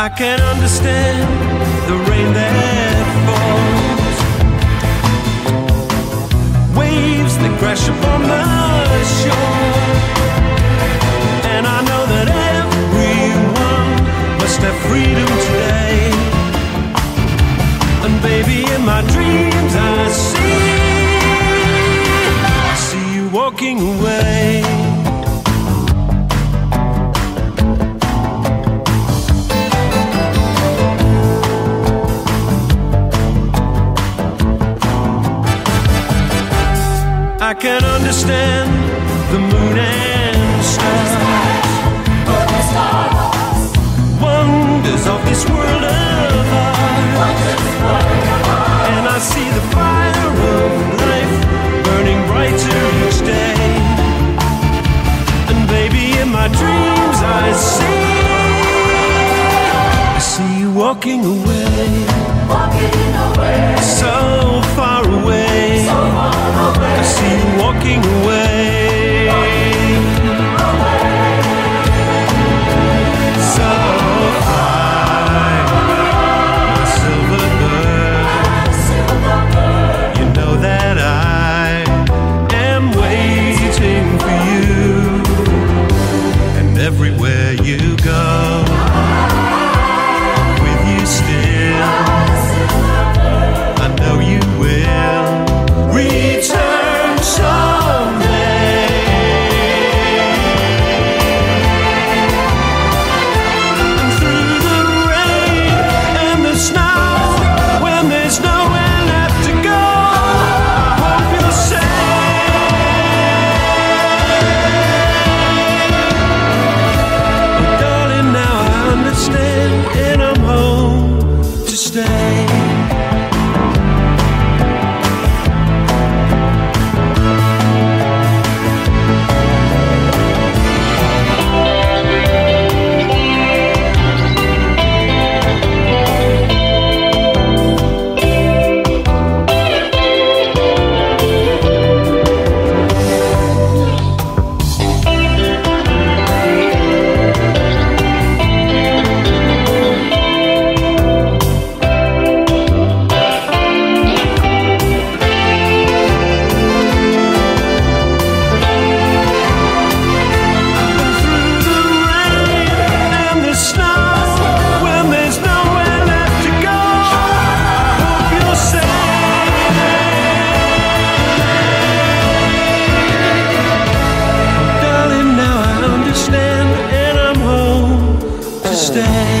I can understand the rain that falls, waves that crash upon the shore, and I know that everyone must have freedom today. And baby, in my dreams, I see, I see you walking away. I can understand the moon and stars, wonders of this world of ours. And I see the fire of life burning brighter each day. And baby, in my dreams, I see, I see you walking away, understand,